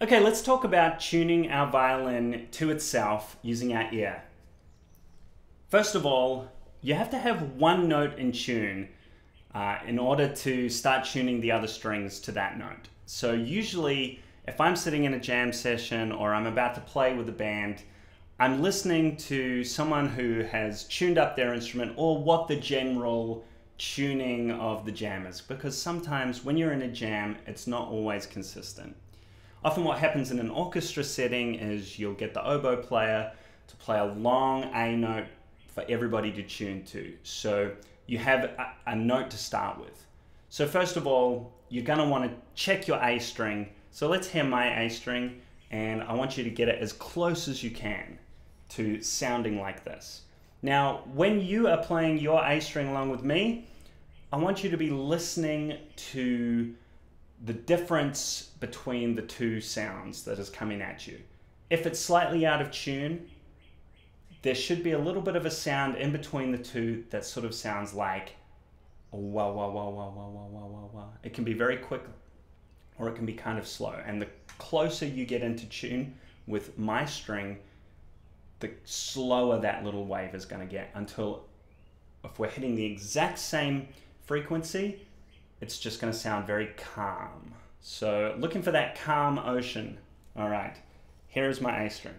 Okay, let's talk about tuning our violin to itself using our ear. First of all, you have to have one note in tune uh, in order to start tuning the other strings to that note. So usually, if I'm sitting in a jam session or I'm about to play with a band, I'm listening to someone who has tuned up their instrument or what the general tuning of the jam is because sometimes when you're in a jam, it's not always consistent. Often what happens in an orchestra setting is you'll get the oboe player to play a long A note for everybody to tune to. So you have a, a note to start with. So first of all, you're gonna wanna check your A string. So let's hear my A string and I want you to get it as close as you can to sounding like this. Now, when you are playing your A string along with me, I want you to be listening to the difference between the two sounds that is coming at you. If it's slightly out of tune, there should be a little bit of a sound in between the two that sort of sounds like wah wah wah wah wah wah wah wah wah. It can be very quick or it can be kind of slow. And the closer you get into tune with my string, the slower that little wave is going to get until if we're hitting the exact same frequency, it's just going to sound very calm. So looking for that calm ocean. All right, here's my A string.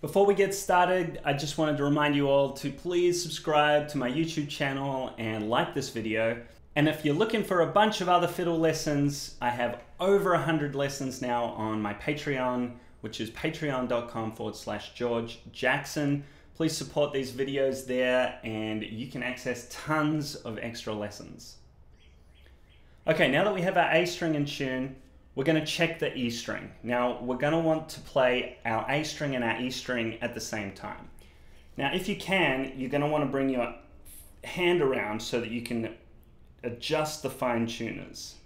Before we get started, I just wanted to remind you all to please subscribe to my YouTube channel and like this video. And if you're looking for a bunch of other fiddle lessons, I have over 100 lessons now on my Patreon, which is patreon.com forward slash George Jackson. Please support these videos there and you can access tons of extra lessons. Okay, now that we have our A string in tune, we're going to check the E string. Now, we're going to want to play our A string and our E string at the same time. Now, if you can, you're going to want to bring your hand around so that you can adjust the fine tuners.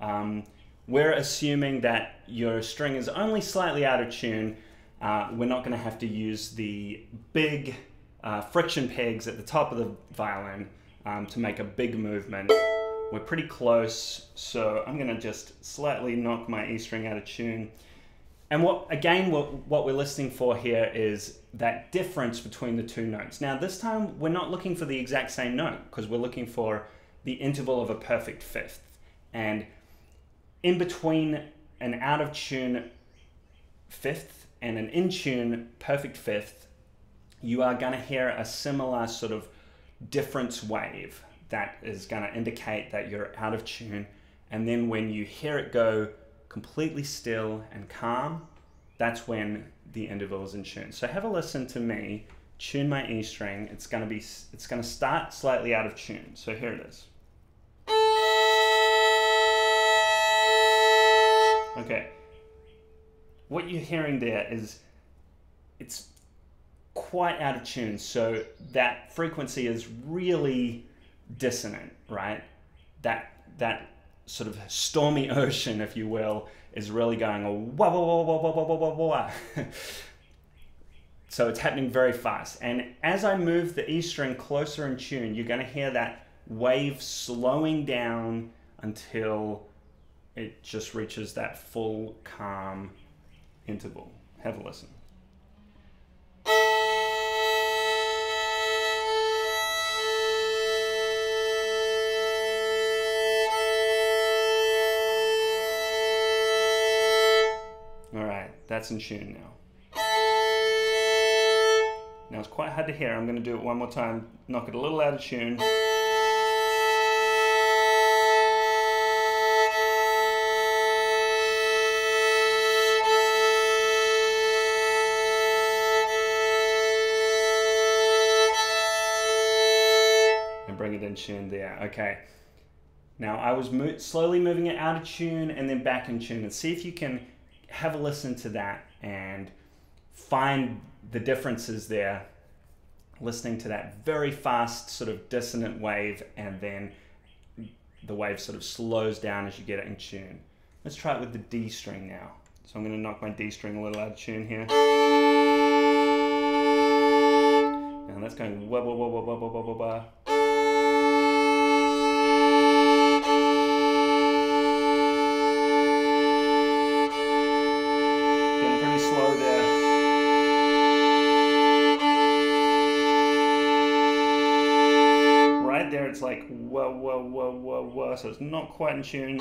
Um, we're assuming that your string is only slightly out of tune. Uh, we're not going to have to use the big uh, friction pegs at the top of the violin um, to make a big movement. We're pretty close, so I'm going to just slightly knock my E string out of tune. And what again, what, what we're listening for here is that difference between the two notes. Now, this time we're not looking for the exact same note because we're looking for the interval of a perfect fifth. And in between an out of tune fifth and an in tune perfect fifth, you are going to hear a similar sort of difference wave that is going to indicate that you're out of tune. And then when you hear it go completely still and calm, that's when the interval is in tune. So have a listen to me tune my E string. It's going to be it's going to start slightly out of tune. So here it is. Okay. What you're hearing there is it's quite out of tune. So that frequency is really dissonant, right? That that sort of stormy ocean, if you will, is really going oh, wah wah wah wah wah wah wah wah. so it's happening very fast. And as I move the E string closer in tune, you're going to hear that wave slowing down until it just reaches that full calm interval. Have a listen. All right, that's in tune now. Now it's quite hard to hear. I'm going to do it one more time, knock it a little out of tune. In tune there. Okay. Now I was mo slowly moving it out of tune and then back in tune and see if you can have a listen to that and find the differences there listening to that very fast sort of dissonant wave and then the wave sort of slows down as you get it in tune. Let's try it with the D string now. So I'm going to knock my D string a little out of tune here. And that's wah, wah, wah, wah, wah, wah, wah, wah, wah. whoa, whoa, whoa, whoa. so it's not quite in tune.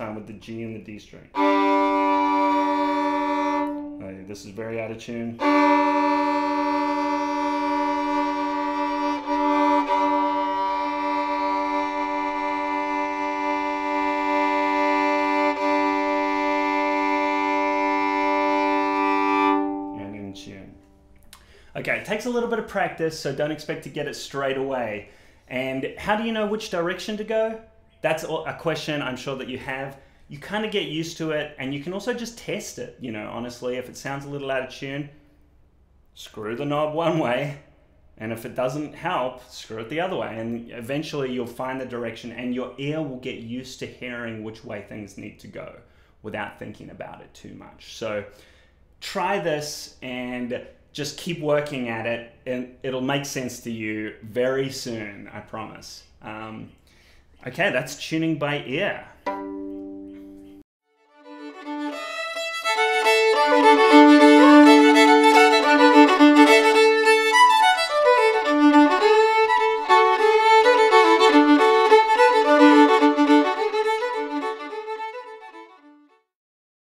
time with the G and the D string. Right, this is very out of tune. Okay, it takes a little bit of practice, so don't expect to get it straight away. And how do you know which direction to go? That's a a question I'm sure that you have. You kind of get used to it, and you can also just test it. You know, honestly, if it sounds a little out of tune, screw the knob one way, and if it doesn't help, screw it the other way. And eventually, you'll find the direction, and your ear will get used to hearing which way things need to go without thinking about it too much. So, try this and just keep working at it and it'll make sense to you very soon i promise. Um, okay that's tuning by ear